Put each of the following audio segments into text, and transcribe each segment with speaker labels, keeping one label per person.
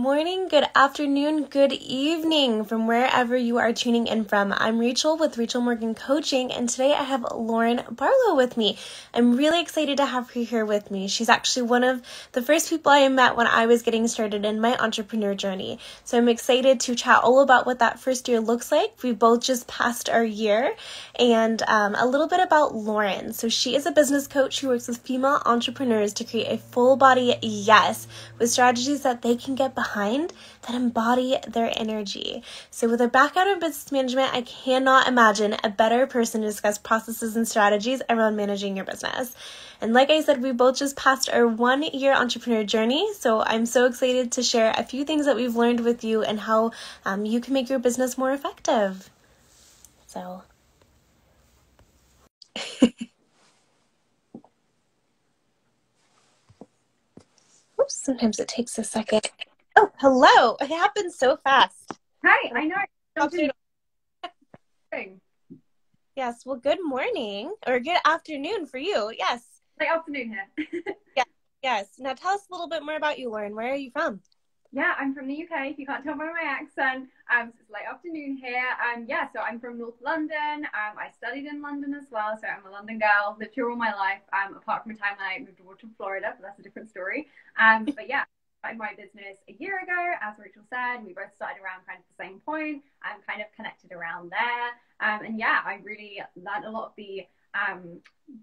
Speaker 1: morning, good afternoon, good evening from wherever you are tuning in from. I'm Rachel with Rachel Morgan Coaching, and today I have Lauren Barlow with me. I'm really excited to have her here with me. She's actually one of the first people I met when I was getting started in my entrepreneur journey. So I'm excited to chat all about what that first year looks like. We both just passed our year, and um, a little bit about Lauren. So she is a business coach who works with female entrepreneurs to create a full body yes with strategies that they can get behind that embody their energy. So, with a background in business management, I cannot imagine a better person to discuss processes and strategies around managing your business. And like I said, we both just passed our one year entrepreneur journey. So, I'm so excited to share a few things that we've learned with you and how um, you can make your business more effective. So, sometimes it takes a second. Oh, hello. It happened so fast.
Speaker 2: Hi, I know.
Speaker 1: Yes, well, good morning or good afternoon for you. Yes.
Speaker 2: Good afternoon here.
Speaker 1: yeah, yes. Now tell us a little bit more about you, Lauren. Where are you from?
Speaker 2: Yeah, I'm from the UK. If you can't tell by my accent, um, it's late afternoon here. Um, yeah, so I'm from North London. Um, I studied in London as well, so I'm a London girl. Lived here all my life. Um, apart from a time when I moved to Florida, but that's a different story. Um, but yeah, started my business a year ago, as Rachel said. We both started around kind of the same point. I'm kind of connected around there. Um, and yeah, I really learned a lot of the um,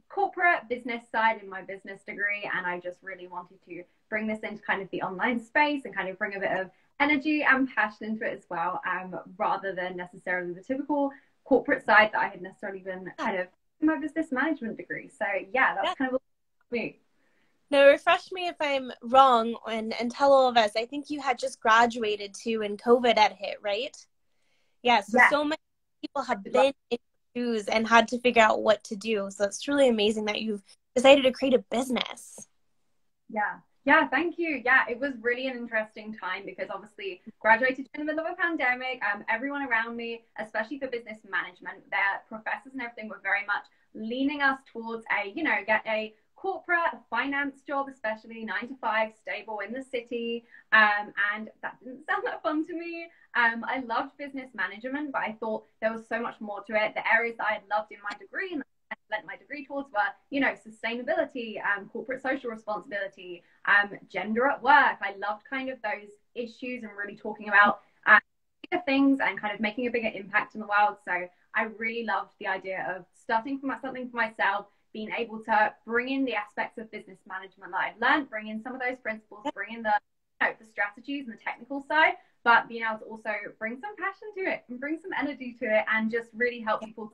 Speaker 2: corporate business side in my business degree, and I just really wanted to bring this into kind of the online space and kind of bring a bit of energy and passion into it as well, um, rather than necessarily the typical corporate side that I had necessarily been kind of in my business management degree. So yeah, that's yeah. kind of me.
Speaker 1: Now, refresh me if I'm wrong and, and tell all of us. I think you had just graduated too and COVID had hit, right? Yeah, so yeah. so many people had been in shoes and had to figure out what to do. So it's truly amazing that you've decided to create a business.
Speaker 2: Yeah. Yeah, thank you. Yeah, it was really an interesting time because obviously graduated in the middle of a pandemic. Um, everyone around me, especially for business management, their professors and everything were very much leaning us towards a, you know, get a corporate finance job, especially nine to five, stable in the city. Um, and that didn't sound that fun to me. Um, I loved business management, but I thought there was so much more to it. The areas that I had loved in my degree and I lent my degree towards were, you know, sustainability, um, corporate social responsibility, um, gender at work. I loved kind of those issues and really talking about uh, bigger things and kind of making a bigger impact in the world. So I really loved the idea of starting from something for myself being able to bring in the aspects of business management that I'd learned, bring in some of those principles, bring in the you know, the strategies and the technical side, but being able to also bring some passion to it and bring some energy to it and just really help people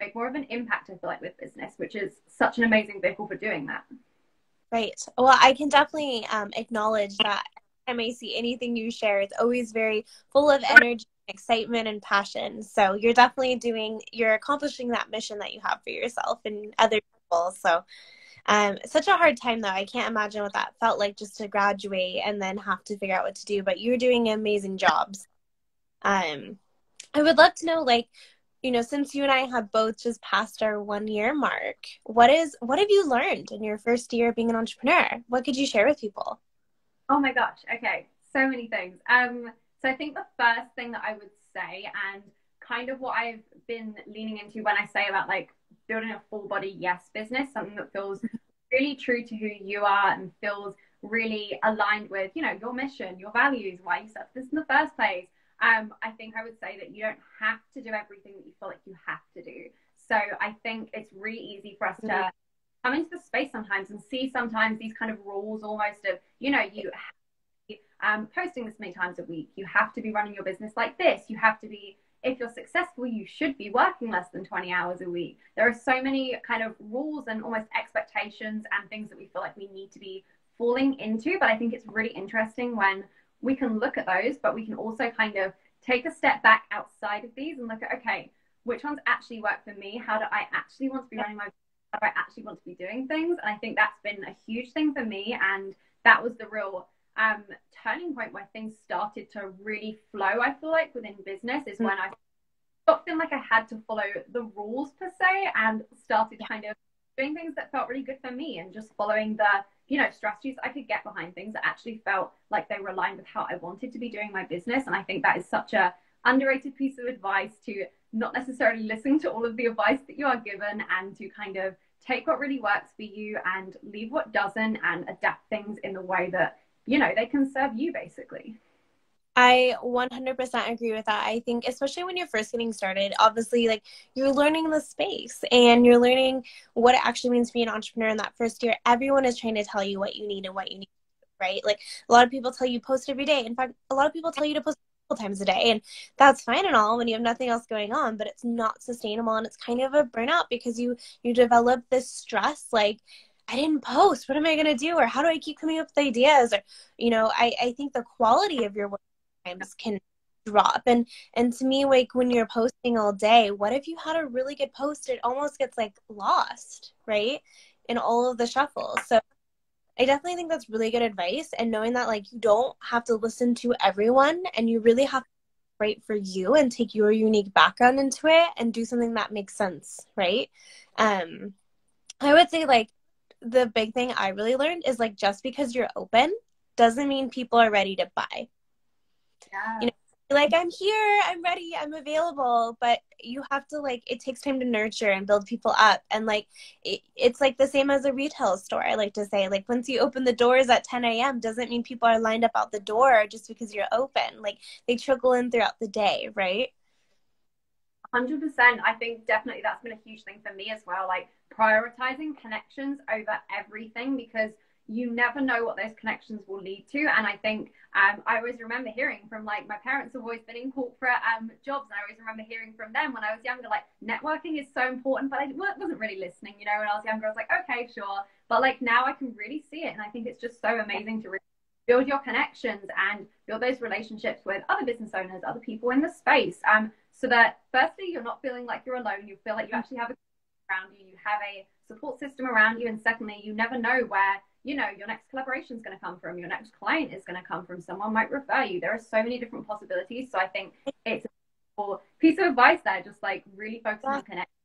Speaker 2: make more of an impact, I feel like, with business, which is such an amazing vehicle for doing that.
Speaker 1: Right. Well, I can definitely um, acknowledge that I see anything you share, it's always very full of energy, excitement, and passion. So you're definitely doing, you're accomplishing that mission that you have for yourself and other. So um, such a hard time though. I can't imagine what that felt like just to graduate and then have to figure out what to do. But you're doing amazing jobs. Um, I would love to know, like, you know, since you and I have both just passed our one year mark, what is what have you learned in your first year being an entrepreneur? What could you share with people?
Speaker 2: Oh my gosh. Okay. So many things. Um, so I think the first thing that I would say and kind of what I've been leaning into when I say about like building a full body yes business, something that feels really true to who you are and feels really aligned with, you know, your mission, your values, why you set this in the first place. Um, I think I would say that you don't have to do everything that you feel like you have to do. So I think it's really easy for us mm-hmm. to come into the space sometimes and see sometimes these kind of rules almost of, you know, you um, posting this many times a week. You have to be running your business like this. You have to be if you're successful, you should be working less than 20 hours a week. There are so many kind of rules and almost expectations and things that we feel like we need to be falling into. But I think it's really interesting when we can look at those, but we can also kind of take a step back outside of these and look at, okay, which ones actually work for me? How do I actually want to be running my how do I actually want to be doing things? And I think that's been a huge thing for me. And that was the real um, turning point where things started to really flow, I feel like, within business is mm-hmm. when I stopped feeling like I had to follow the rules per se and started kind of doing things that felt really good for me and just following the you know, strategies I could get behind things that actually felt like they were aligned with how I wanted to be doing my business. And I think that is such a underrated piece of advice to not necessarily listen to all of the advice that you are given and to kind of take what really works for you and leave what doesn't and adapt things in the way that, you know, they can serve you basically.
Speaker 1: I 100% agree with that. I think, especially when you're first getting started, obviously, like you're learning the space and you're learning what it actually means to be an entrepreneur in that first year. Everyone is trying to tell you what you need and what you need, right? Like a lot of people tell you post every day. In fact, a lot of people tell you to post multiple times a day and that's fine and all when you have nothing else going on but it's not sustainable and it's kind of a burnout because you you develop this stress like I didn't post. What am I going to do? Or how do I keep coming up with ideas? Or, you know, I, I think the quality of your work times can drop and and to me like when you're posting all day what if you had a really good post it almost gets like lost right in all of the shuffle so i definitely think that's really good advice and knowing that like you don't have to listen to everyone and you really have to write for you and take your unique background into it and do something that makes sense right um i would say like the big thing i really learned is like just because you're open doesn't mean people are ready to buy
Speaker 2: yeah.
Speaker 1: You know, like I'm here, I'm ready, I'm available, but you have to like it takes time to nurture and build people up and like it, it's like the same as a retail store. I like to say like once you open the doors at 10 a.m. doesn't mean people are lined up out the door just because you're open. Like they trickle in throughout the day, right?
Speaker 2: 100%. I think definitely that's been a huge thing for me as well. Like prioritizing connections over everything because you never know what those connections will lead to. And I think um, I always remember hearing from like my parents have always been in corporate um, jobs. And I always remember hearing from them when I was younger, like networking is so important, but I wasn't really listening, you know, when I was younger, I was like, okay, sure. But like now I can really see it. And I think it's just so amazing to really build your connections and build those relationships with other business owners, other people in the space. Um, so that firstly, you're not feeling like you're alone. You feel like you actually have a around you, you have a support system around you. And secondly, you never know where you know your next collaboration is going to come from. Your next client is going to come from. Someone might refer you. There are so many different possibilities. So i think it's a piece of advice there just like really focus on connecting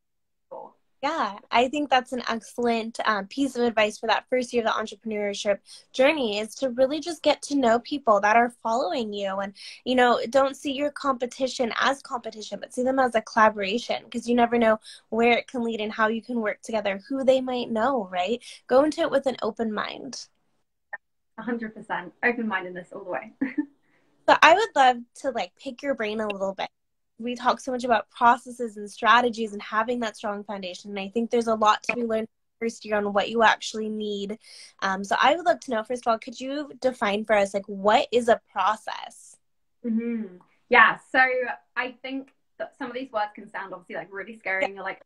Speaker 1: yeah, I think that's an excellent um, piece of advice for that first year of the entrepreneurship journey is to really just get to know people that are following you and, you know, don't see your competition as competition, but see them as a collaboration because you never know where it can lead and how you can work together, who they might know, right? Go into it with an open mind.
Speaker 2: 100% open mindedness all the way.
Speaker 1: so I would love to like pick your brain a little bit we talk so much about processes and strategies and having that strong foundation. And I think there's a lot to be learned first year on what you actually need. Um, so I would love to know, first of all, could you define for us, like, what is a process?
Speaker 2: Mm-hmm. Yeah. So I think that some of these words can sound obviously like really scary, and you're like,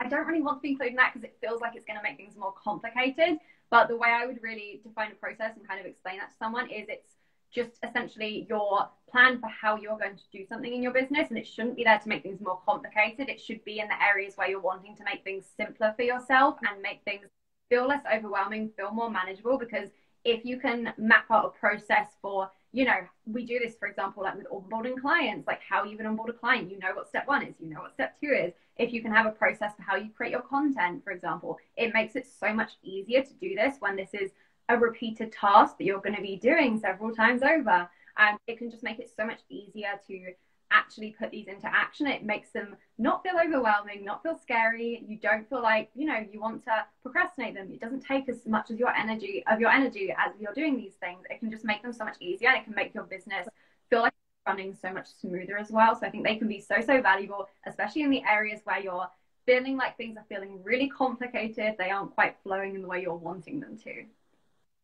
Speaker 2: I don't really want to be including that because it feels like it's going to make things more complicated. But the way I would really define a process and kind of explain that to someone is it's just essentially your plan for how you're going to do something in your business. And it shouldn't be there to make things more complicated. It should be in the areas where you're wanting to make things simpler for yourself and make things feel less overwhelming, feel more manageable. Because if you can map out a process for, you know, we do this, for example, like with onboarding clients, like how you would onboard a client, you know what step one is, you know what step two is. If you can have a process for how you create your content, for example, it makes it so much easier to do this when this is a repeated task that you're going to be doing several times over. And it can just make it so much easier to actually put these into action. It makes them not feel overwhelming, not feel scary. You don't feel like, you know, you want to procrastinate them. It doesn't take as much of your energy of your energy as you're doing these things. It can just make them so much easier and it can make your business feel like running so much smoother as well. So I think they can be so, so valuable, especially in the areas where you're feeling like things are feeling really complicated. They aren't quite flowing in the way you're wanting them to.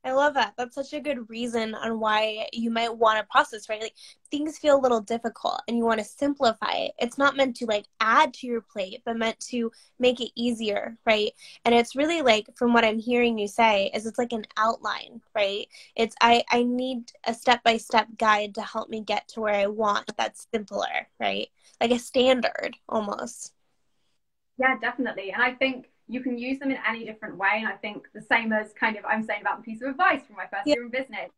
Speaker 1: I love that. That's such a good reason on why you might want to process, right? Like things feel a little difficult and you want to simplify it. It's not meant to like add to your plate, but meant to make it easier, right? And it's really like from what I'm hearing you say is it's like an outline, right? It's I I need a step-by-step guide to help me get to where I want that's simpler, right? Like a standard almost.
Speaker 2: Yeah, definitely. And I think you can use them in any different way. And I think the same as kind of I'm saying about the piece of advice from my first yeah. year in business.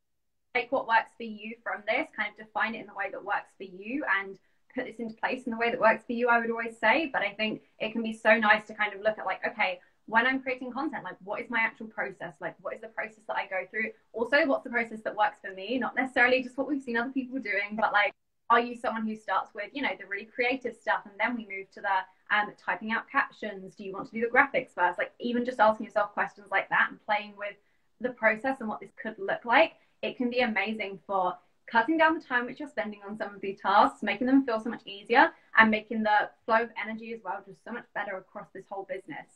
Speaker 2: Take what works for you from this, kind of define it in the way that works for you and put this into place in the way that works for you, I would always say. But I think it can be so nice to kind of look at like, okay, when I'm creating content, like what is my actual process? Like what is the process that I go through? Also, what's the process that works for me? Not necessarily just what we've seen other people doing, but like, are you someone who starts with, you know, the really creative stuff and then we move to the um, typing out captions? Do you want to do the graphics first? Like even just asking yourself questions like that and playing with the process and what this could look like, it can be amazing for cutting down the time which you're spending on some of these tasks, making them feel so much easier and making the flow of energy as well just so much better across this whole business.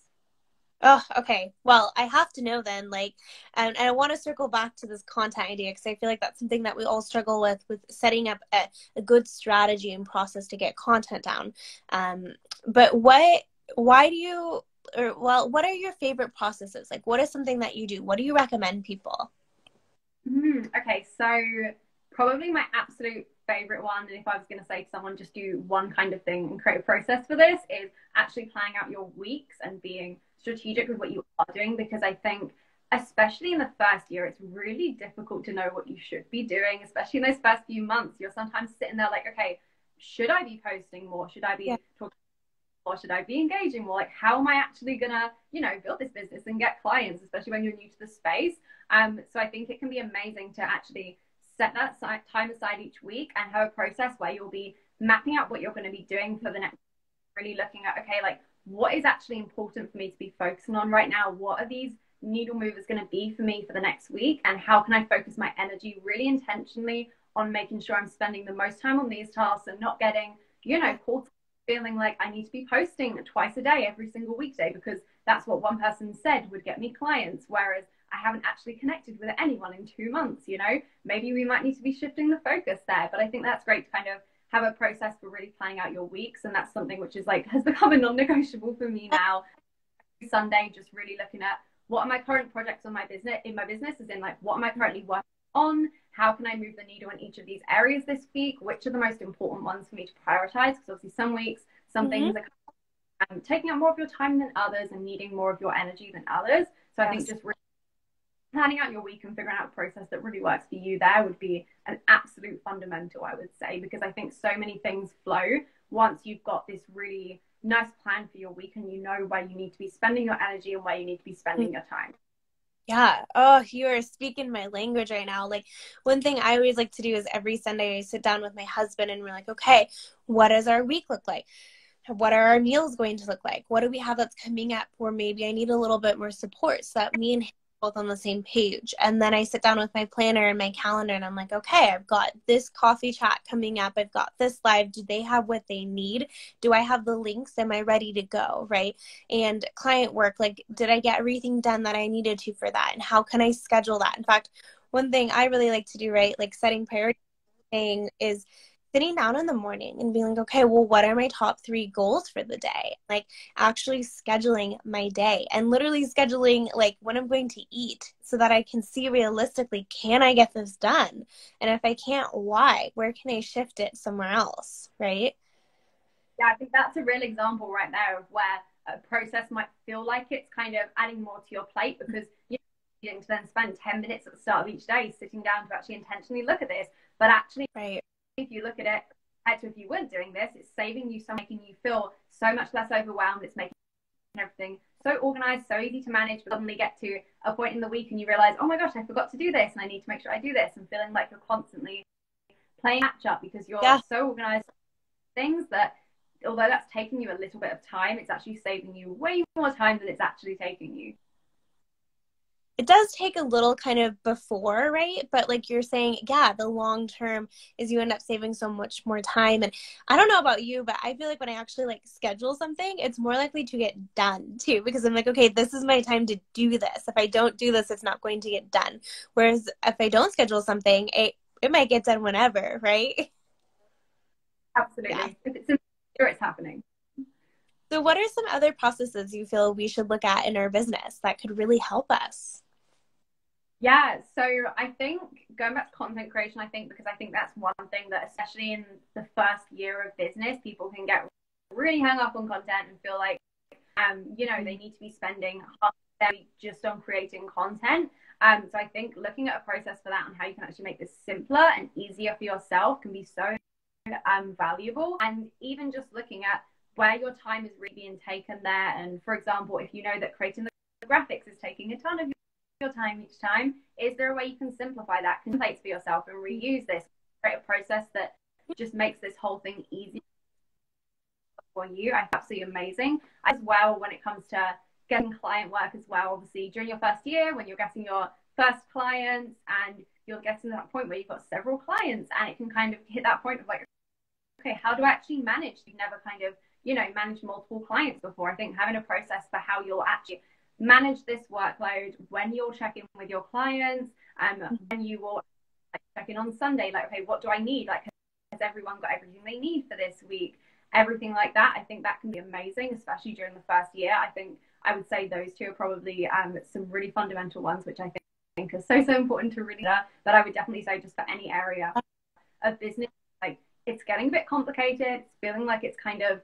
Speaker 1: Oh, okay. Well, I have to know then, like, and, and I want to circle back to this content idea because I feel like that's something that we all struggle with, with setting up a, a good strategy and process to get content down. Um, but what, why do you, or well, what are your favorite processes? Like, what is something that you do? What do you recommend people?
Speaker 2: Mm, okay, so probably my absolute favorite one, and if I was going to say to someone, just do one kind of thing and create a process for this, is actually planning out your weeks and being strategic with what you are doing because I think especially in the first year it's really difficult to know what you should be doing especially in those first few months. You're sometimes sitting there like okay should I be posting more? Should I be yeah. talking or should I be engaging more? Like how am I actually gonna you know build this business and get clients especially when you're new to the space? Um so I think it can be amazing to actually set that time aside each week and have a process where you'll be mapping out what you're going to be doing for the next really looking at okay like what is actually important for me to be focusing on right now? What are these needle movers going to be for me for the next week? And how can I focus my energy really intentionally on making sure I'm spending the most time on these tasks and not getting, you know, caught feeling like I need to be posting twice a day every single weekday because that's what one person said would get me clients. Whereas I haven't actually connected with anyone in two months, you know, maybe we might need to be shifting the focus there. But I think that's great to kind of have a process for really planning out your weeks and that's something which is like has become a non-negotiable for me now. Sunday just really looking at what are my current projects on my business in my business is in like what am i currently working on? How can i move the needle in each of these areas this week? Which are the most important ones for me to prioritize? Because obviously some weeks some mm-hmm. things are um, taking up more of your time than others and needing more of your energy than others. So yes. i think just really planning out your week and figuring out a process that really works for you there would be an absolute fundamental, I would say, because I think so many things flow once you've got this really nice plan for your week and you know where you need to be spending your energy and where you need to be spending your time.
Speaker 1: Yeah. Oh, you are speaking my language right now. Like, one thing I always like to do is every Sunday I sit down with my husband and we're like, okay, what does our week look like? What are our meals going to look like? What do we have that's coming up? Or maybe I need a little bit more support so that me and him both on the same page. And then I sit down with my planner and my calendar and I'm like, okay, I've got this coffee chat coming up. I've got this live. Do they have what they need? Do I have the links? Am I ready to go? Right. And client work, like, did I get everything done that I needed to for that? And how can I schedule that? In fact, one thing I really like to do, right, like setting priority thing is sitting down in the morning and being like, okay, well, what are my top three goals for the day? Like actually scheduling my day and literally scheduling like when I'm going to eat so that I can see realistically, can I get this done? And if I can't, why? Where can I shift it somewhere else? Right?
Speaker 2: Yeah, I think that's a real example right there of where a process might feel like it's kind of adding more to your plate because you're needing to then spend 10 minutes at the start of each day sitting down to actually intentionally look at this. But actually,
Speaker 1: right
Speaker 2: if you look at it, actually, if you weren't doing this, it's saving you so making you feel so much less overwhelmed. It's making everything so organized, so easy to manage. But suddenly get to a point in the week and you realize, oh my gosh, I forgot to do this, and I need to make sure I do this, and feeling like you're constantly playing catch up because you're yeah. so organized. Things that, although that's taking you a little bit of time, it's actually saving you way more time than it's actually taking you
Speaker 1: it does take a little kind of before, right? But like you're saying, yeah, the long term is you end up saving so much more time. And I don't know about you, but I feel like when I actually like schedule something, it's more likely to get done too, because I'm like, okay, this is my time to do this. If I don't do this, it's not going to get done. Whereas if I don't schedule something, it it might get done whenever, right?
Speaker 2: Absolutely. Yeah. If it's in here, it's happening.
Speaker 1: So, what are some other processes you feel we should look at in our business that could really help us?
Speaker 2: Yeah, so I think going back to content creation, I think because I think that's one thing that, especially in the first year of business, people can get really hung up on content and feel like, um, you know, they need to be spending half their week just on creating content. Um, so I think looking at a process for that and how you can actually make this simpler and easier for yourself can be so um, valuable. And even just looking at where your time is really being taken there. And for example, if you know that creating the graphics is taking a ton of your time each time. Is there a way you can simplify that, templates for yourself, and reuse this? Create a process that just makes this whole thing easy for you. I absolutely amazing. As well, when it comes to getting client work as well, obviously during your first year, when you're getting your first clients and you're getting to that point where you've got several clients and it can kind of hit that point of like, okay, how do I actually manage? You've never kind of, you know, managed multiple clients before. I think having a process for how you'll actually manage this workload when you're checking with your clients um, mm-hmm. and you will like, check in on Sunday, like, okay, what do I need? Like, has everyone got everything they need for this week? Everything like that. I think that can be amazing, especially during the first year. I think I would say those two are probably um, some really fundamental ones, which I think are so, so important to really that I would definitely say just for any area of business, like it's getting a bit complicated. It's feeling like it's kind of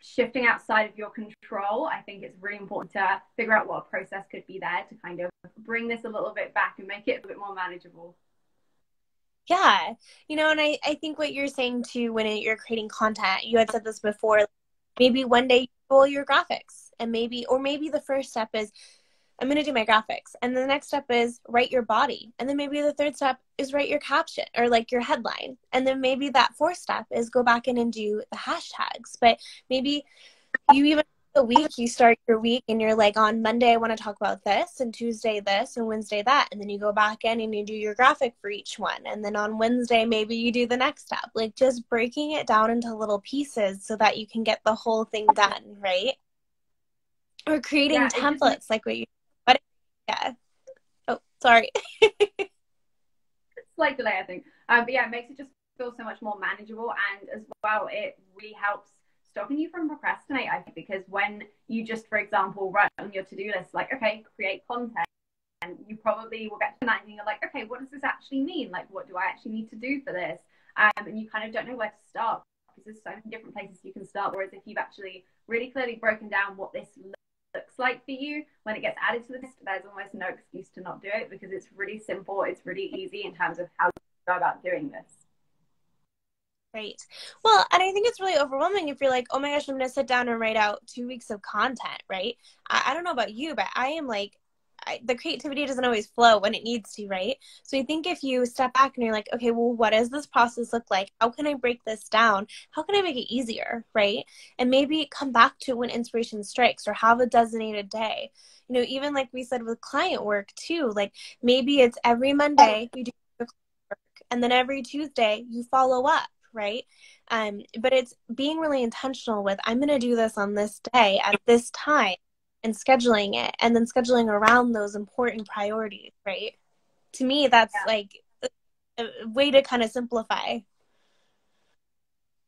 Speaker 2: shifting outside of your control, I think it's really important to figure out what a process could be there to kind of bring this a little bit back and make it a bit more manageable.
Speaker 1: Yeah. You know, and I, I think what you're saying too when you're creating content, you had said this before, maybe one day you roll your graphics and maybe, or maybe the first step is I'm going to do my graphics. And the next step is write your body. And then maybe the third step is write your caption or like your headline. And then maybe that fourth step is go back in and do the hashtags. But maybe you even the week you start your week and you're like on Monday I want to talk about this and Tuesday this and Wednesday that and then you go back in and you do your graphic for each one and then on Wednesday maybe you do the next step like just breaking it down into little pieces so that you can get the whole thing done right or creating yeah, templates like what you yeah. Oh, sorry.
Speaker 2: Slight delay, I think. Um, but yeah, it makes it just feel so much more manageable, and as well, it really helps stopping you from procrastinate. I think because when you just, for example, write on your to-do list, like, okay, create content, and you probably will get to that, and you're like, okay, what does this actually mean? Like, what do I actually need to do for this? Um, and you kind of don't know where to start because there's so many different places you can start. Whereas if you've actually really clearly broken down what this looks like for you when it gets added to the list there's almost no excuse to not do it because it's really simple it's really easy in terms of how to go about doing this
Speaker 1: Great. Well, and I think it's really overwhelming if you're like, oh my gosh, I'm going to sit down and write out two weeks of content, right? I, I don't know about you, but I am like, the creativity doesn't always flow when it needs to, right? So I think if you step back and you're like, okay, well, what does this process look like? How can I break this down? How can I make it easier, right? And maybe come back to it when inspiration strikes or have a designated day. You know, even like we said with client work too, like maybe it's every Monday you do work and then every Tuesday you follow up, right? Um, but it's being really intentional with I'm going to do this on this day at this time and scheduling it and then scheduling around those important priorities, right? To me, that's yeah. like a way to kind of simplify.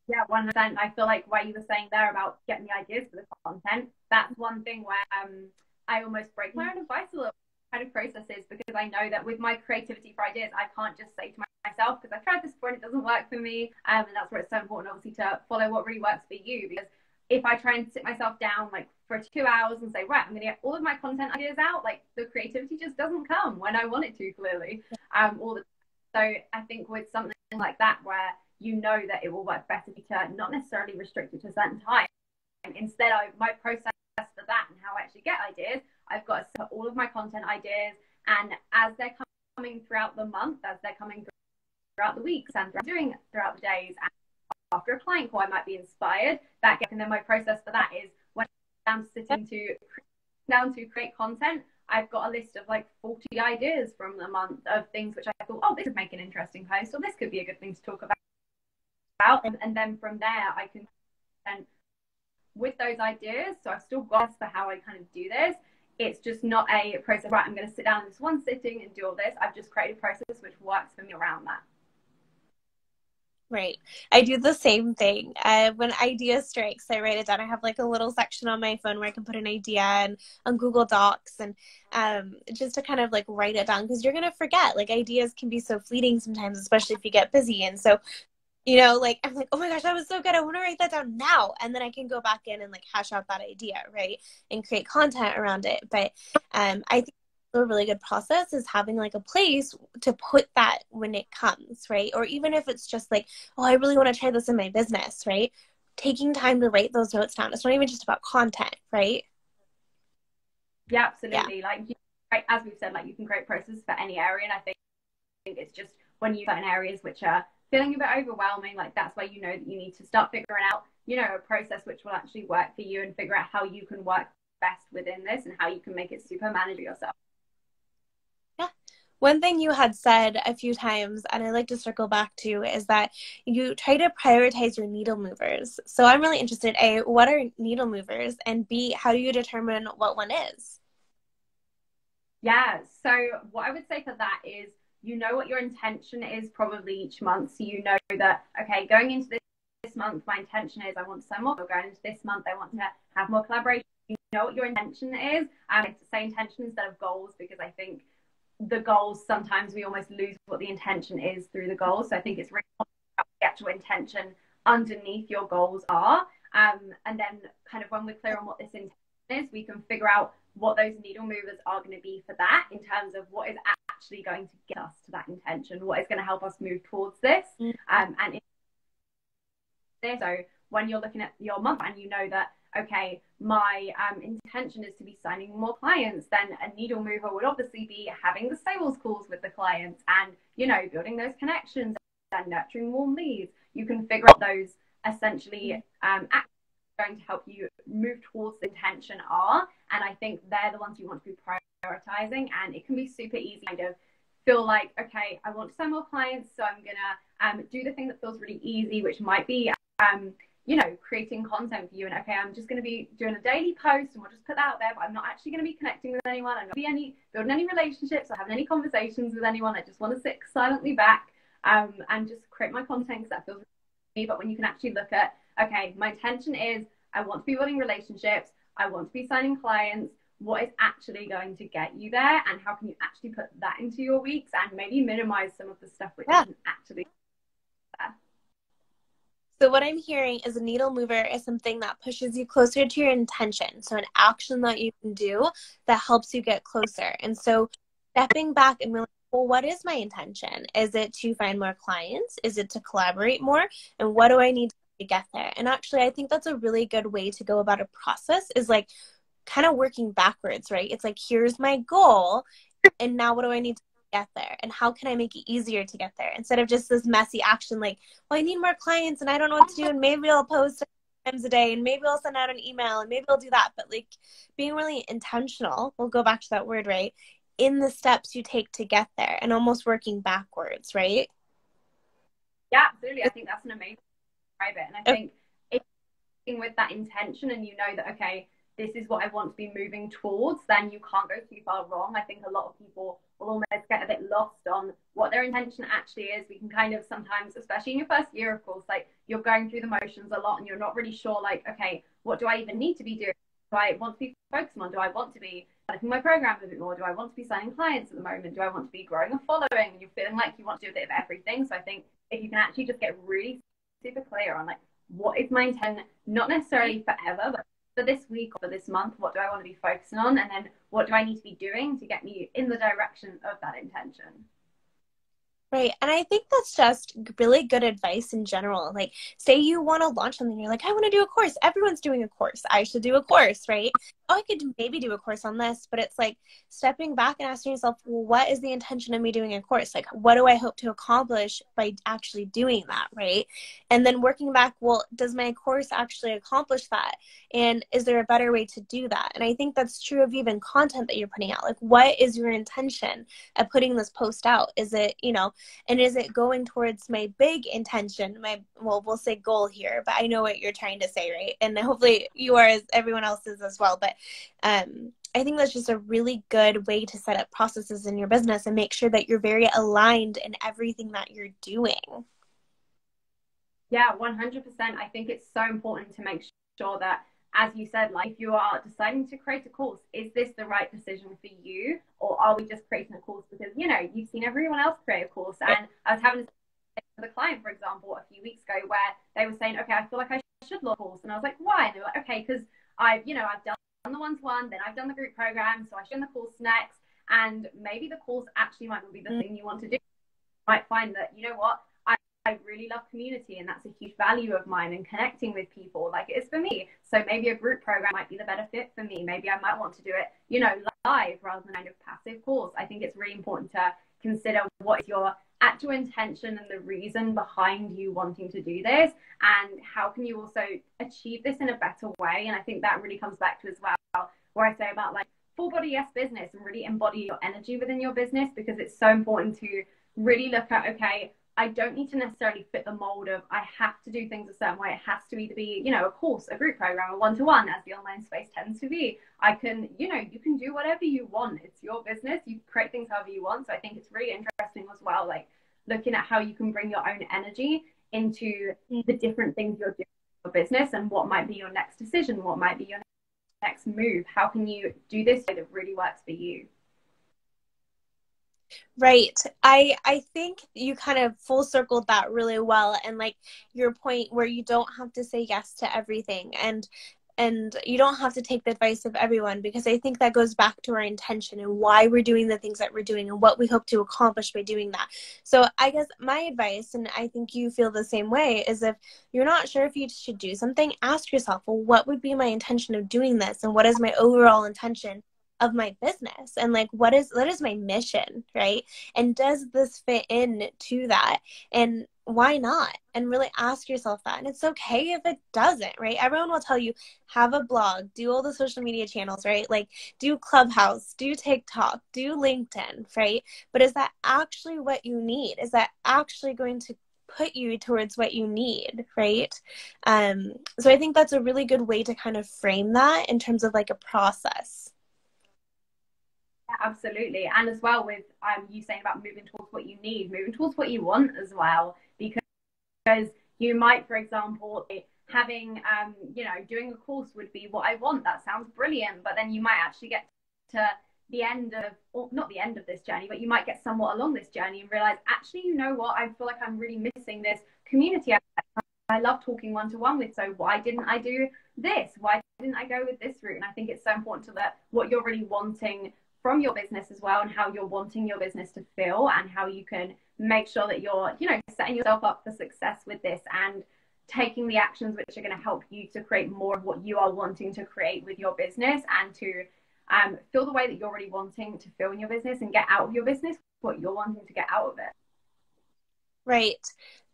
Speaker 2: Yeah, one percent. I feel like what you were saying there about getting the ideas for the content. That's one thing where um, I almost break my own advice a little kind of processes because I know that with my creativity for ideas, I can't just say to myself because I tried this before and it doesn't work for me. Um, and that's where it's so important, obviously, to follow what really works for you because if I try and sit myself down like for two hours and say, right, I'm going to get all of my content ideas out, like the creativity just doesn't come when I want it to, clearly. Um, all the so I think with something like that, where you know that it will work better to not necessarily restrict it to a certain time. Instead, I, my process for that and how I actually get ideas, I've got to all of my content ideas, and as they're coming throughout the month, as they're coming throughout the weeks, and doing throughout the days, and after a client call, I might be inspired. That and then my process for that is when I'm sitting to down to create content, I've got a list of like 40 ideas from the month of things which I thought, oh, this would make an interesting post, or this could be a good thing to talk about. And, and then from there, I can and with those ideas. So I've still got for how I kind of do this. It's just not a process. Right, I'm going to sit down in this one sitting and do all this. I've just created a process which works for me around that.
Speaker 1: Right. I do the same thing. Uh, when idea strikes, I write it down. I have like a little section on my phone where I can put an idea and on Google Docs and um, just to kind of like write it down because you're going to forget. Like ideas can be so fleeting sometimes, especially if you get busy. And so, you know, like I'm like, oh my gosh, that was so good. I want to write that down now. And then I can go back in and like hash out that idea, right? And create content around it. But um, I think a really good process is having like a place to put that when it comes, right? Or even if it's just like, oh, I really want to try this in my business, right? Taking time to write those notes down. It's not even just about content, right?
Speaker 2: Yeah, absolutely. Yeah. Like you, as we've said, like you can create processes for any area, and I think, I think it's just when you certain areas which are feeling a bit overwhelming, like that's where you know that you need to start figuring out, you know, a process which will actually work for you and figure out how you can work best within this and how you can make it super manageable yourself.
Speaker 1: One thing you had said a few times, and I like to circle back to, is that you try to prioritize your needle movers. So I'm really interested A, what are needle movers? And B, how do you determine what one is?
Speaker 2: Yeah. So what I would say for that is you know what your intention is probably each month. So you know that, okay, going into this, this month, my intention is I want to sell more. Or going into this month, I want to have more collaboration. You know what your intention is. Um, say intention instead of goals because I think the goals, sometimes we almost lose what the intention is through the goals. So I think it's really important the actual intention underneath your goals are. Um, and then kind of when we're clear on what this intention is, we can figure out what those needle movers are going to be for that in terms of what is actually going to get us to that intention, what is going to help us move towards this. Mm. Um, and so when you're looking at your month and you know that, okay, my um, intention is to be signing more clients, then a needle mover would obviously be having the sales calls with the clients and, you know, building those connections and nurturing warm leads. You can figure out those essentially um, going to help you move towards the intention are. And I think they're the ones you want to be prioritizing. And it can be super easy kind of feel like, okay, I want to sign more clients. So I'm going to um, do the thing that feels really easy, which might be, um, you know, creating content for you. And okay, I'm just going to be doing a daily post and we'll just put that out there. But I'm not actually going to be connecting with anyone. I'm not be any building any relationships or having any conversations with anyone. I just want to sit silently back um, and just create my content because that feels me. But when you can actually look at okay, my intention is I want to be building relationships, I want to be signing clients. What is actually going to get you there, and how can you actually put that into your weeks and maybe minimize some of the stuff which yeah. isn't actually?
Speaker 1: So, what I'm hearing is a needle mover is something that pushes you closer to your intention. So, an action that you can do that helps you get closer. And so, stepping back and really well, what is my intention? Is it to find more clients? Is it to collaborate more? And what do I need to get there? And actually, I think that's a really good way to go about a process is like kind of working backwards, right? It's like, here's my goal. And now what do I need to get there? And how can I make it easier to get there? Instead of just this messy action, like, well, I need more clients and I don't know what to do. And maybe I'll post times a day and maybe I'll send out an email and maybe I'll do that. But like being really intentional, we'll go back to that word, right? in the steps you take to get there and almost working backwards, right?
Speaker 2: Yeah, absolutely. I think that's an amazing private. And I think if you're with that intention and you know that, okay, this is what I want to be moving towards, then you can't go too far wrong. I think a lot of people will almost get a bit lost on what their intention actually is. We can kind of sometimes, especially in your first year, of course, like you're going through the motions a lot and you're not really sure, like, okay, what do I even need to be doing? Do I want to be focusing on? Do I want to be developing my program a bit more? Do I want to be signing clients at the moment? Do I want to be growing a following? And you're feeling like you want to do a bit of everything. So I think if you can actually just get really super clear on like what is my intent, not necessarily forever, but for this week or for this month, what do I want to be focusing on? And then what do I need to be doing to get me in the direction of that intention?
Speaker 1: Right. And I think that's just really good advice in general. Like, say you want to launch something, you're like, I want to do a course. Everyone's doing a course. I should do a course, right? Oh, I could maybe do a course on this, but it's like stepping back and asking yourself, well, what is the intention of me doing a course? Like, what do I hope to accomplish by actually doing that, right? And then working back, well, does my course actually accomplish that? And is there a better way to do that? And I think that's true of even content that you're putting out. Like, what is your intention of putting this post out? Is it, you know, and is it going towards my big intention my well we'll say goal here but i know what you're trying to say right and hopefully you are as everyone else is as well but um I think that's just a really good way to set up processes in your business and make sure that you're very aligned in everything that you're doing.
Speaker 2: Yeah, 100%. I think it's so important to make sure that as you said, like if you are deciding to create a course, is this the right decision for you? Or are we just creating a course because, you know, you've seen everyone else create a course? And I was having with a client, for example, a few weeks ago where they were saying, okay, I feel like I should launch a course. And I was like, why? And they were like, okay, because I've, you know, I've done the one-to-one, then I've done the group program, so I should the course next. And maybe the course actually might not be the mm. thing you want to do. You might find that, you know what, I I really love community and that's a huge value of mine and connecting with people like it is for me. So maybe a group program might be the better fit for me. Maybe I might want to do it, you know, live rather than kind of passive course. I think it's really important to consider what is your actual intention and the reason behind you wanting to do this and how can you also achieve this in a better way. And I think that really comes back to as well where I say about like full body yes business and really embody your energy within your business because it's so important to really look at okay I don't need to necessarily fit the mold of I have to do things a certain way. It has to either be, you know, a course, a group program, a one to one, as the online space tends to be. I can, you know, you can do whatever you want. It's your business. You create things however you want. So I think it's really interesting as well, like looking at how you can bring your own energy into the different things you're doing in your business and what might be your next decision, what might be your next move. How can you do this that really works for you?
Speaker 1: Right. I I think you kind of full circled that really well and like your point where you don't have to say yes to everything and and you don't have to take the advice of everyone because I think that goes back to our intention and why we're doing the things that we're doing and what we hope to accomplish by doing that. So I guess my advice and I think you feel the same way is if you're not sure if you should do something, ask yourself, well what would be my intention of doing this? And what is my overall intention of my business? And like what is what is my mission? Right? And does this fit in to that? And why not? And really ask yourself that. And it's okay if it doesn't right? Everyone will tell you have a blog do all the social media channels right? Like do clubhouse do tiktok do linkedin right? But is that actually what you need? Is that actually going to put you towards what you need right? Um so i think that's a really good way to kind of frame that in terms of like a process.
Speaker 2: Absolutely. And as well with um, you saying about moving towards what you need, moving towards what you want as well, because you might, for example, having um, you know doing a course would be what I want. That sounds brilliant, but then you might actually get to the end of or not the end of this journey but you might get somewhat along this journey and realize actually you know what? I feel like i'm really missing this community i love talking one to one with so why didn't i do this? Why didn't i go with this route? And i think it's so important to that what you're really wanting from your business as well and how you're wanting your business to feel and how you can make sure that you're you know setting yourself up for success with this and taking the actions which are going to help you to create more of what you are wanting to create with your business and to um, feel the way that you're really wanting to feel in your business and get out of your business what you're wanting to get out of it.
Speaker 1: Right.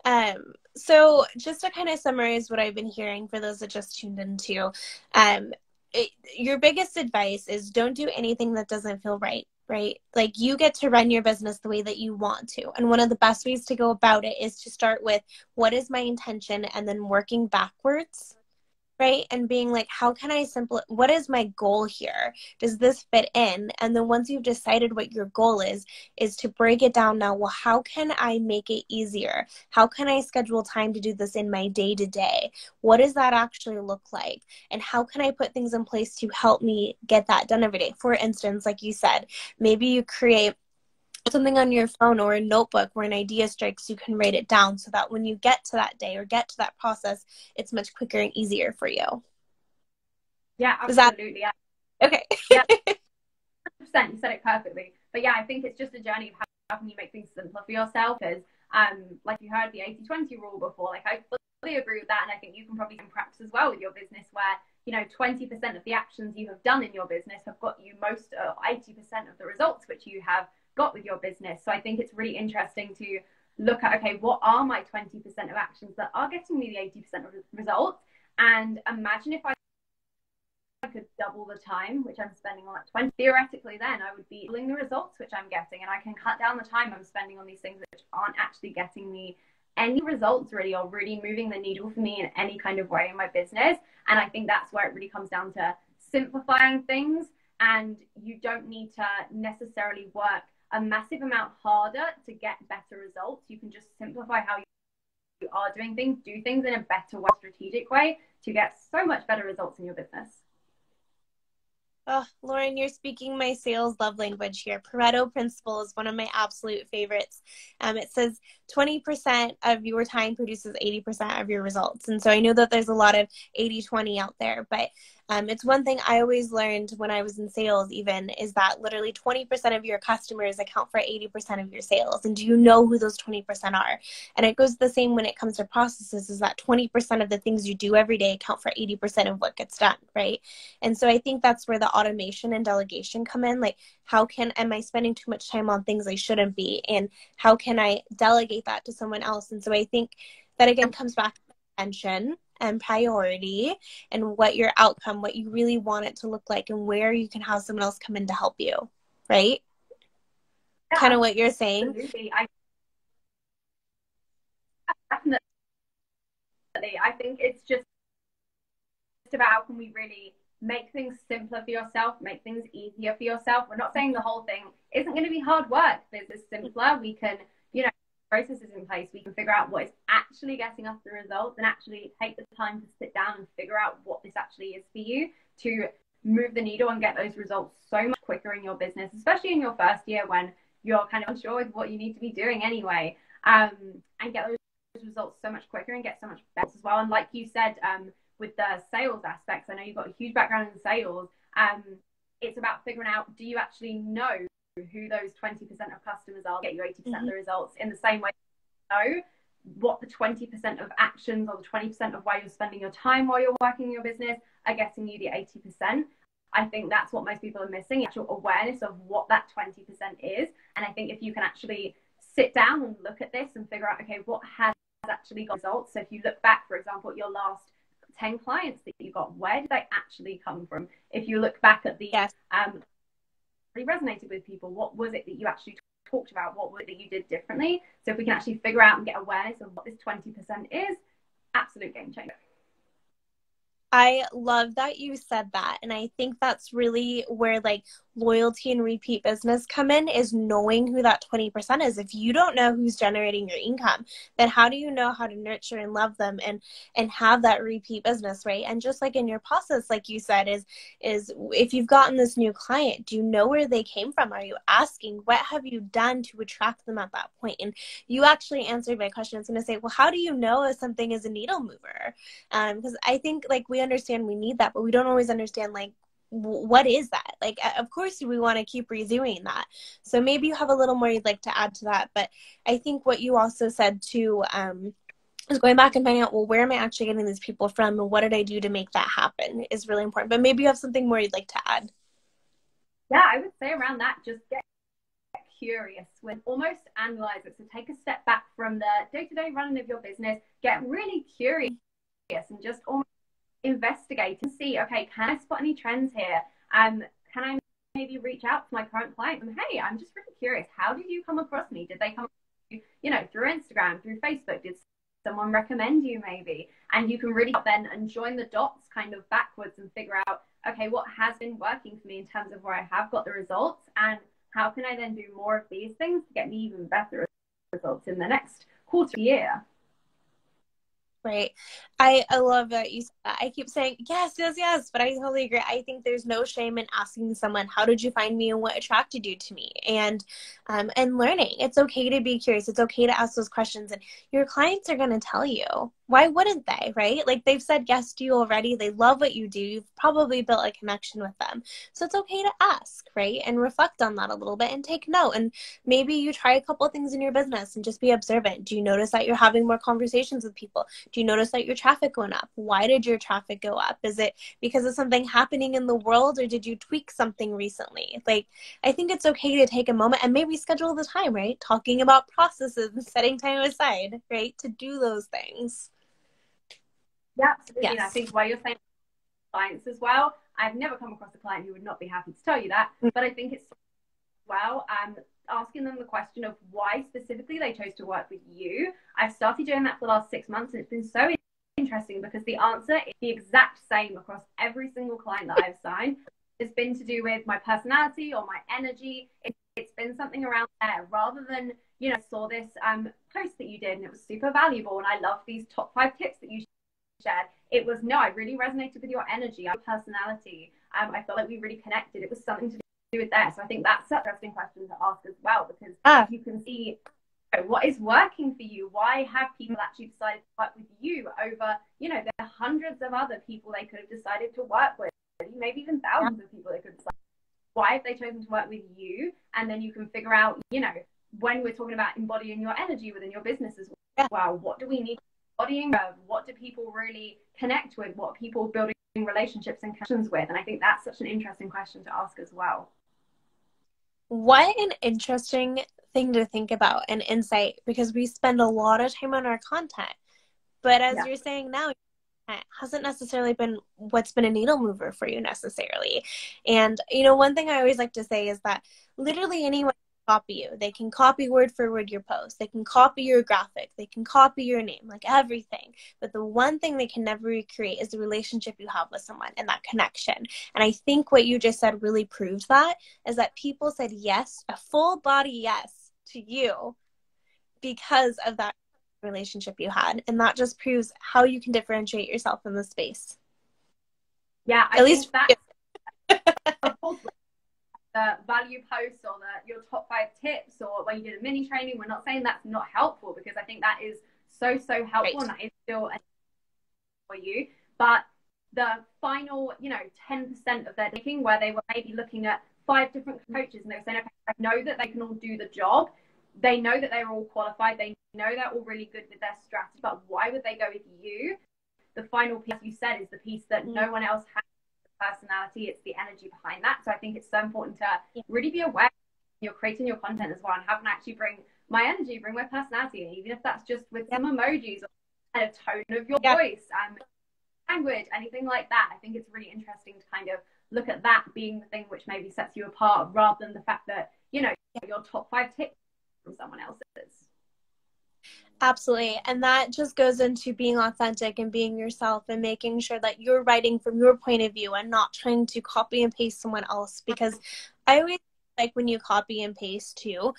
Speaker 1: Um, so just to kind of summarize what I've been hearing for those that just tuned into, um, it, your biggest advice is don't do anything that doesn't feel right right? Like you get to run your business the way that you want to. And one of the best ways to go about it is to start with what is my intention? And then working backwards right? And being like how can i simple what is my goal here? Does this fit in? And then once you've decided what your goal is is to break it down now well how can i make it easier? How can i schedule time to do this in my day to day what does that actually look like? And how can i put things in place to help me get that done every day? For instance like you said maybe you create something on your phone or a notebook where an idea strikes, you can write it down so that when you get to that day or get to that process, it's much quicker and easier for you.
Speaker 2: Yeah, absolutely.
Speaker 1: That... Yeah. Okay.
Speaker 2: yeah. 100%. You said it perfectly. But yeah, I think it's just a journey of how, can you make things simpler for yourself. Because, um, like you heard the 80 20 rule before, like I fully agree with that. And I think you can probably practice as well with your business where you know 20% of the actions you have done in your business have got you most uh, 80% of the results which you have got with your business. So I think it's really interesting to look at okay, what are my 20% of actions that are getting me the 80% of results? And imagine if I could double the time which I'm spending on that 20. Theoretically, then I would be doubling the results which I'm getting, and I can cut down the time I'm spending on these things which aren't actually getting me any results really or really moving the needle for me in any kind of way in my business. And I think that's where it really comes down to simplifying things. And you don't need to necessarily work a massive amount harder to get better results. You can just simplify how you are doing things, do things in a better way, strategic way to get so much better results in your business.
Speaker 1: Oh, Lauren, you're speaking my sales love language here. Pareto principle is one of my absolute favorites. Um, it says 20% of your time produces 80% of your results. And so I know that there's a lot of 80 20 out there, but Um, it's one thing I always learned when I was in sales, even, is that literally 20% of your customers account for 80% of your sales. And do you know who those 20% are? And it goes the same when it comes to processes, is that 20% of the things you do every day account for 80% of what gets done, right? And so I think that's where the automation and delegation come in. Like, how can, am I spending too much time on things I shouldn't be? And how can I delegate that to someone else? And so I think that again comes back to attention and priority and what your outcome, what you really want it to look like, and where you can have someone else come in to help you, right? Yeah, kind of what you're saying.
Speaker 2: Absolutely. I, definitely. I think it's just about how can we really make things simpler for yourself, make things easier for yourself. We're not saying the whole thing isn't going to be hard work. This is simpler. We can, processes in place, we can figure out what is actually getting us the results and actually take the time to sit down and figure out what this actually is for you to move the needle and get those results so much quicker in your business, especially in your first year when you're kind of unsure with what you need to be doing anyway, um, and get those results so much quicker and get so much better as well. And like you said, um, with the sales aspects, I know you've got a huge background in sales. Um, it's about figuring out do you actually know who those 20% of customers are, get you 80% mm-hmm. of the results in the same way know what the 20% of actions or the 20% of why you're spending your time while you're working in your business are getting you the 80%. I think that's what most people are missing actual awareness of what that 20% is. And I think if you can actually sit down and look at this and figure out, okay, what has actually got results. So if you look back, for example, at your last 10 clients that you got, where did they actually come from? If you look back at the yes. um, really resonated with people? What was it that you actually talked about? What was it that you did differently? So if we can actually figure out and get awareness of what this 20% is, absolute game changer.
Speaker 1: I love that you said that. And I think that's really where like loyalty and repeat business come in is knowing who that 20% is. If you don't know who's generating your income, then how do you know how to nurture and love them and and have that repeat business, right? And just like in your process like you said is is if you've gotten this new client, do you know where they came from? Are you asking what have you done to attract them at that point? And you actually answered my question. It's going to say, well, how do you know if something is a needle mover? Um, because I think like we understand we need that, but we don't always understand like what is that? Like of course we want to keep redoing that. So maybe you have a little more you'd like to add to that but i think what you also said too um, is going back and finding out well where am i actually getting these people from and what did i do to make that happen is really important. But maybe you have something more you'd like to add.
Speaker 2: Yeah i would say around that just get curious with almost analyze it. So take a step back from the day-to-day running of your business get really curious and just almost investigate and see, okay, can I spot any trends here? Um, can I maybe reach out to my current client and hey, I'm just really curious, how did you come across me? Did they come, you, you know, through Instagram, through Facebook? Did someone recommend you maybe? And you can really then and join the dots kind of backwards and figure out, okay, what has been working for me in terms of where I have got the results and how can I then do more of these things to get me even better results in the next quarter year?
Speaker 1: Right. I, I love that you I keep saying yes, yes, yes, but I totally agree. I think there's no shame in asking someone, how did you find me and what attracted you to me? And um and learning. It's okay to be curious. It's okay to ask those questions and your clients are gonna tell you why wouldn't they, right? Like they've said yes to you already. They love what you do. You've probably built a connection with them. So it's okay to ask, right? And reflect on that a little bit and take note. And maybe you try a couple things in your business and just be observant. Do you notice that you're having more conversations with people? Do you notice that your traffic going up? Why did your traffic go up? Is it because of something happening in the world or did you tweak something recently? Like, I think it's okay to take a moment and maybe schedule the time, right? Talking about processes and setting time aside, right? To do those things.
Speaker 2: Yeah, absolutely. Yes. I think while you're saying clients as well, I've never come across a client who would not be happy to tell you that. Mm. But I think it's well, um, asking them the question of why specifically they chose to work with you. I've started doing that for the last six months, and it's been so interesting because the answer is the exact same across every single client that I've signed. It's been to do with my personality or my energy. It, has been something around there rather than, you know, saw this um, post that you did and it was super valuable. And I love these top five tips that you shared, it was no, I really resonated with your energy, your personality. Um, I felt like we really connected. It was something to do with there. So I think that's such an interesting question to ask as well because ah. you can see what is working for you. Why have people actually decided to work with you over, you know, there are hundreds of other people they could have decided to work with. maybe even thousands yeah. of people they could decide. Why have they chosen to work with you? And then you can figure out, you know, when we're talking about embodying your energy within your business as well, yeah. what do we need embodying of? What do people really connect with? What people building relationships and connections with? And I think that's such an interesting question to ask as well.
Speaker 1: What an interesting thing to think about and insight because we spend a lot of time on our content. But as yeah. you're saying now, it hasn't necessarily been what's been a needle mover for you necessarily. And, you know, one thing I always like to say is that literally anyone can copy you. They can copy word for word your post. They can copy your graphic. They can copy your name, like everything. But the one thing they can never recreate is the relationship you have with someone and that connection. And I think what you just said really proves that is that people said yes, a full body yes to you because of that relationship you had. And that just proves how you can differentiate yourself in the space.
Speaker 2: Yeah, I at least that the value post or the your top five tips or when you did a mini training. We're not saying that's not helpful because I think that is so so helpful right. and that is still for you. But the final, you know, ten percent of their thinking where they were maybe looking at five different coaches and they were saying, okay, I know that they can all do the job. They know that they're all qualified. They know they're all really good with their strategy. But why would they go with you? The final piece you said is the piece that no one else has personality, it's the energy behind that. So I think it's so important to really be aware you're creating your content as well and having actually bring my energy, bring my personality, even if that's just with some emojis or a tone of your yeah. voice, um, language, anything like that. I think it's really interesting to kind of look at that being the thing which maybe sets you apart rather than the fact that, you know, your top five tips from someone else's.
Speaker 1: Absolutely. And that just goes into being authentic and being yourself and making sure that you're writing from your point of view and not trying to copy and paste someone else. Because I always like when you copy and paste too,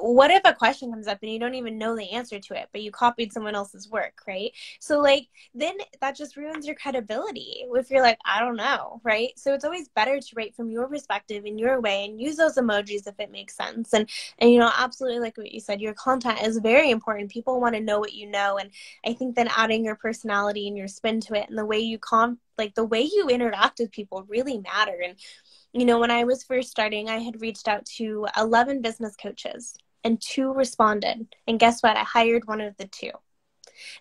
Speaker 1: what if a question comes up and you don't even know the answer to it but you copied someone else's work right? So like then that just ruins your credibility if you're like i don't know right? So it's always better to write from your perspective in your way and use those emojis if it makes sense. And and you know absolutely like what you said your content is very important. People want to know what you know. And i think then adding your personality and your spin to it and the way you com like the way you interact with people really matter. And you know, when I was first starting, I had reached out to 11 business coaches and two responded. And guess what? I hired one of the two.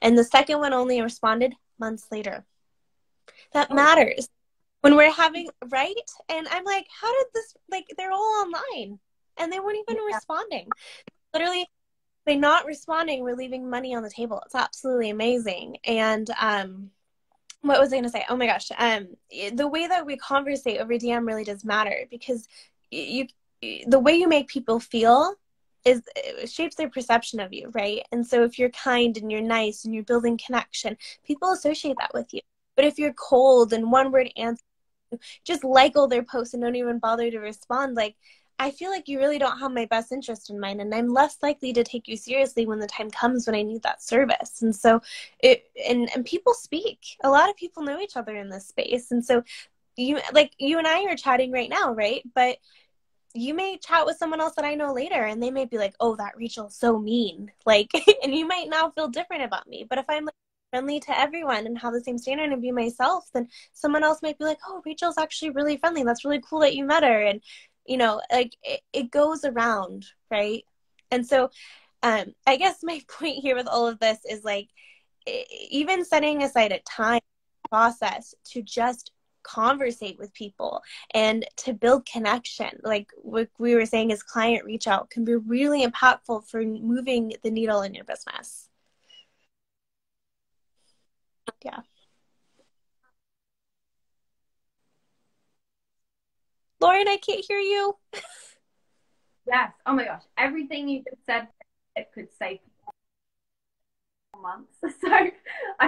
Speaker 1: And the second one only responded months later. That oh. matters when we're having, right? And I'm like, how did this, like, they're all online and they weren't even yeah. responding. Literally, by not responding, we're leaving money on the table. It's absolutely amazing. And, um, what was I going to say? Oh my gosh. Um, the way that we conversate over DM really does matter because you, the way you make people feel is shapes their perception of you, right? And so if you're kind and you're nice and you're building connection, people associate that with you. But if you're cold and one word answer, just like all their posts and don't even bother to respond, like I feel like you really don't have my best interest in mind, and I'm less likely to take you seriously when the time comes when I need that service. And so, it and and people speak. A lot of people know each other in this space, and so you like you and I are chatting right now, right? But you may chat with someone else that I know later, and they may be like, "Oh, that Rachel's so mean," like, and you might now feel different about me. But if I'm like, friendly to everyone and have the same standard and be myself, then someone else might be like, oh, Rachel's actually really friendly. That's really cool that you met her. And you know like it, it goes around right? And so um i guess my point here with all of this is like even setting aside a time process to just conversate with people and to build connection like what we were saying is client reach out can be really impactful for moving the needle in your business. Yeah Lauren, I can't hear you.
Speaker 2: yes. Oh my gosh. Everything you just said it could save months. So I,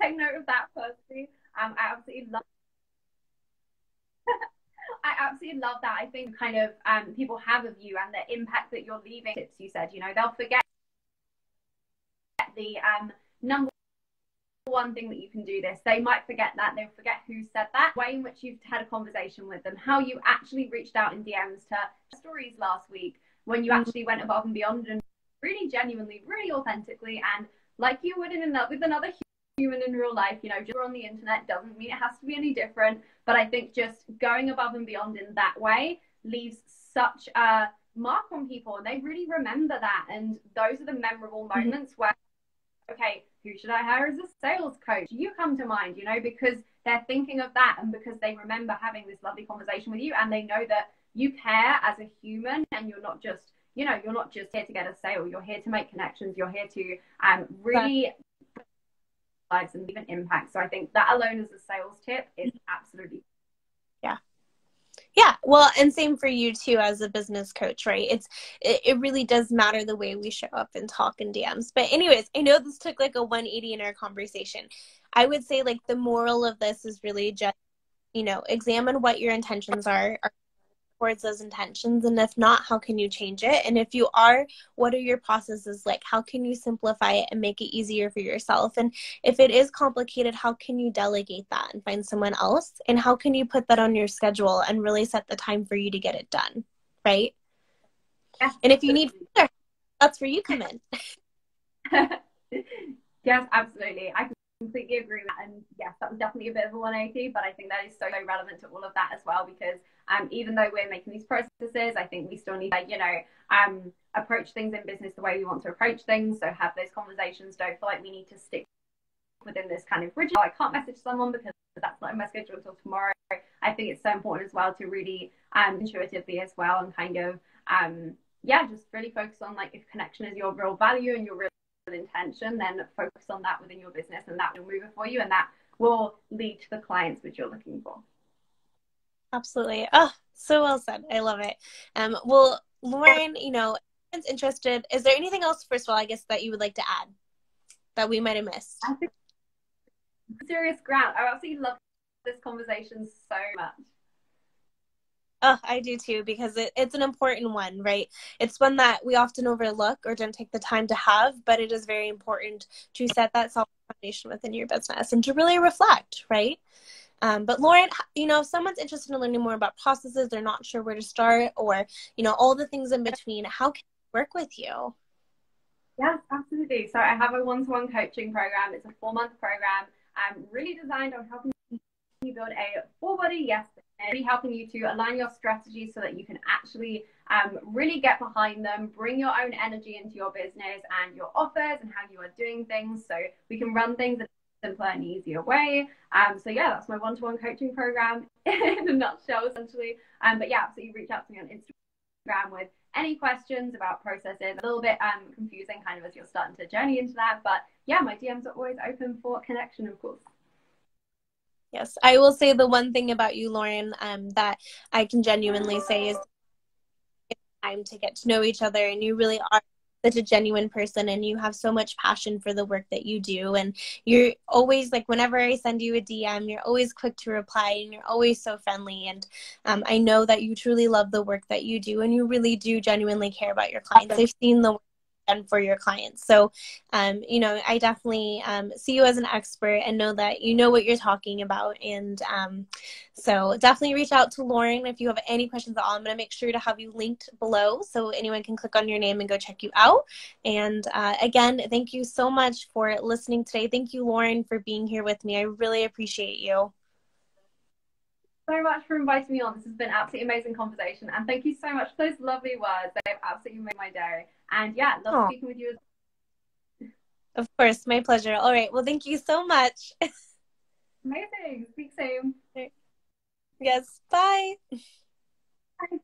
Speaker 2: take note of that personally. Um, I absolutely love I absolutely love that. I think kind of um, people have of you and the impact that you're leaving. You said, you know, they'll forget the um, number one thing that you can do this. They might forget that, they'll forget who said that, way in which you've had a conversation with them, how you actually reached out in DMs to stories last week when you actually went above and beyond and really genuinely, really authentically, and like you would in another with another human in real life. You know, just on the internet doesn't mean it has to be any different. But I think just going above and beyond in that way leaves such a mark on people and they really remember that. And those are the memorable mm-hmm. moments where, okay, who should I hire as a sales coach? You come to mind, you know, because they're thinking of that and because they remember having this lovely conversation with you and they know that you care as a human and you're not just you know you're not just here to get a sale. You're here to make connections. You're here to um, really lives and even impact. So i think that alone as a sales tip is absolutely
Speaker 1: yeah well and same for you too as a business coach right? It's it, it really does matter the way we show up and talk in dms but anyways i know this took like a 180 in our conversation. I would say like the moral of this is really just you know examine what your intentions are, are towards those intentions and if not how can you change it? And if you are what are your processes like? How can you simplify it and make it easier for yourself? And if it is complicated how can you delegate that and find someone else? And how can you put that on your schedule and really set the time for you to get it done right? Yes, and if you need that's where you come in.
Speaker 2: Yes absolutely. I completely agree with that. And yes, that was definitely a bit of a 180, but I think that is so so relevant to all of that as well because um, even though we're making these processes, I think we still need to, you know, um, approach things in business the way we want to approach things. So have those conversations. Don't feel like we need to stick within this kind of rigid. Oh, I can't message someone because that's not in my schedule until tomorrow. I think it's so important as well to really um, intuitively as well and kind of um, yeah, just really focus on like if connection is your real value and your real intention, then focus on that within your business and that will move it for you and that will lead to the clients which you're looking for.
Speaker 1: Absolutely. Oh, so well said. I love it. Um, well, Lauren, you know, is interested. Is there anything else, first of all, I guess, that you would like to add that we might have missed? I think
Speaker 2: serious ground. I absolutely love this conversation so much.
Speaker 1: Oh, I do too, because it, it's an important one, right? It's one that we often overlook or don't take the time to have, but it is very important to set that self foundation within your business and to really reflect, right? Um, but Lauren, you know, if someone's interested in learning more about processes, they're not sure where to start, or you know, all the things in between, how can I work with you?
Speaker 2: Yes, absolutely. So I have a one-to-one coaching program. It's a four-month program, um, really designed on helping you build a full body yes, really helping you to align your strategies so that you can actually um, really get behind them, bring your own energy into your business and your offers and how you are doing things, so we can run things in a simpler and easier way. Um, so yeah, that's my one-to-one coaching program in a nutshell, essentially. Um, but yeah, so you reach out to me on Instagram with any questions about processes. A little bit um, confusing, kind of as you're starting to journey into that. But yeah, my DMs are always open for connection, of course.
Speaker 1: Yes, I will say the one thing about you, Lauren, um, that I can genuinely say is time to get to know each other, and you really are such a genuine person and you have so much passion for the work that you do and you're always like whenever i send you a dm you're always quick to reply and you're always so friendly and um, i know that you truly love the work that you do and you really do genuinely care about your clients. I've seen the done for your clients. So, um, you know, I definitely um, see you as an expert and know that you know what you're talking about. And um, so, definitely reach out to Lauren if you have any questions at all. I'm going to make sure to have you linked below so anyone can click on your name and go check you out. And uh, again, thank you so much for listening today. Thank you, Lauren, for being here with me. I really appreciate you
Speaker 2: so much for inviting me on. This has been absolutely amazing conversation. And thank you so much for those lovely words. They've absolutely made my day. And yeah, love Aww. speaking with you.
Speaker 1: Of course, my pleasure. All right. Well, thank you so much.
Speaker 2: Amazing. Speak soon.
Speaker 1: Yes. Bye.
Speaker 2: Bye.